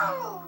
哦